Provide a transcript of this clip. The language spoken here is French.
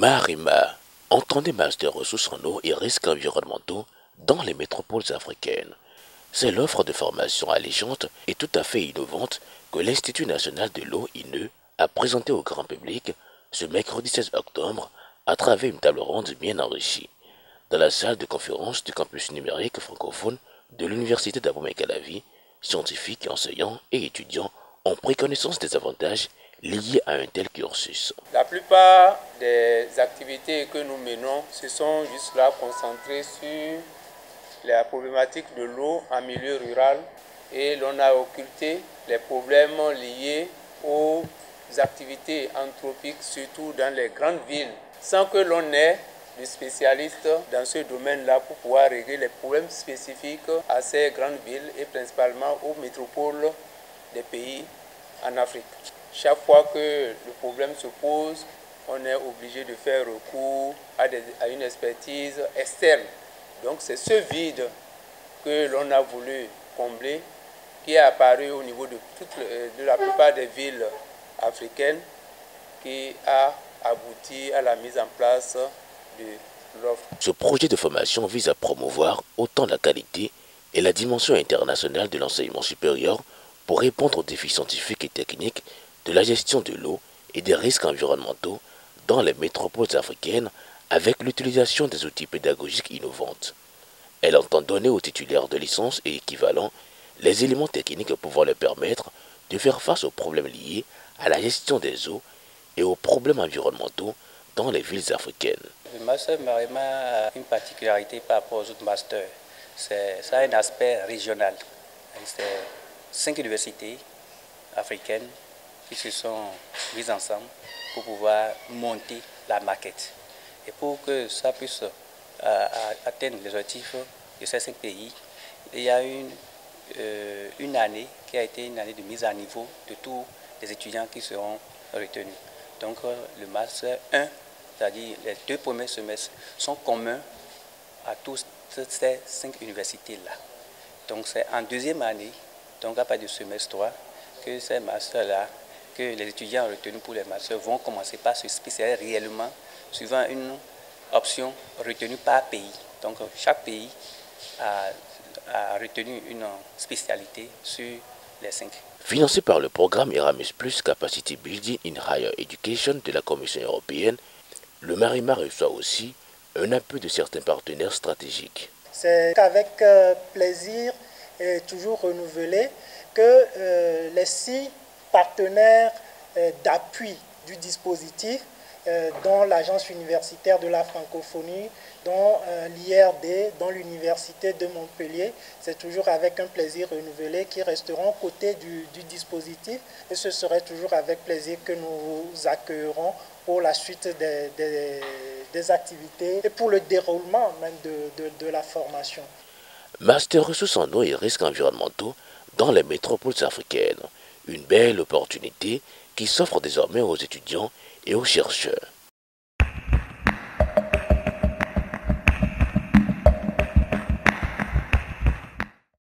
Marima, entendez master ressources en eau et risques environnementaux dans les métropoles africaines. C'est l'offre de formation allégeante et tout à fait innovante que l'Institut national de l'eau INE a présentée au grand public ce mercredi 16 octobre à travers une table ronde bien enrichie dans la salle de conférence du campus numérique francophone de l'Université d'Abomey-Calavi, scientifiques, enseignants et étudiants ont pris connaissance des avantages liés à un tel cursus. La plupart des activités que nous menons se sont jusque-là concentrées sur la problématique de l'eau en milieu rural et l'on a occulté les problèmes liés aux activités anthropiques, surtout dans les grandes villes, sans que l'on ait des spécialistes dans ce domaine-là pour pouvoir régler les problèmes spécifiques à ces grandes villes et principalement aux métropoles des pays en Afrique. Chaque fois que le problème se pose, on est obligé de faire recours à, une expertise externe. Donc c'est ce vide que l'on a voulu combler, qui est apparu au niveau de, de la plupart des villes africaines, qui a abouti à la mise en place ce projet de formation vise à promouvoir autant la qualité et la dimension internationale de l'enseignement supérieur pour répondre aux défis scientifiques et techniques de la gestion de l'eau et des risques environnementaux dans les métropoles africaines avec l'utilisation des outils pédagogiques innovantes. Elle entend donner aux titulaires de licence et équivalents les éléments techniques pouvant leur permettre de faire face aux problèmes liés à la gestion des eaux et aux problèmes environnementaux dans les villes africaines. Le master Marima a une particularité par rapport aux autres masters. Ça a un aspect régional. Cinq universités africaines qui se sont mises ensemble pour pouvoir monter la maquette. Et pour que ça puisse euh, atteindre les objectifs de ces cinq pays, il y a une, euh, une année qui a été une année de mise à niveau de tous les étudiants qui seront retenus. Donc euh, le master 1, c'est-à-dire les deux premiers semestres, sont communs à toutes ces cinq universités-là. Donc c'est en deuxième année, donc à partir du semestre 3, que ces masters-là, que les étudiants retenus pour les masters vont commencer par se spécialiser réellement suivant une option retenue par pays. Donc chaque pays a, a retenu une spécialité sur les cinq. Financé par le programme Eramis Plus Capacity Building in Higher Education de la Commission européenne, le Marima reçoit aussi un appui de certains partenaires stratégiques. C'est avec euh, plaisir et toujours renouvelé que euh, les six partenaires euh, d'appui du dispositif dont l'Agence universitaire de la francophonie, dont l'IRD, dont l'Université de Montpellier. C'est toujours avec un plaisir renouvelé qui resteront aux côtés du, dispositif et ce serait toujours avec plaisir que nous accueillerons pour la suite des activités et pour le déroulement même de, de, de la formation. Master ressources en eau et risques environnementaux dans les métropoles africaines. Une belle opportunité qui s'offre désormais aux étudiants et aux chercheurs.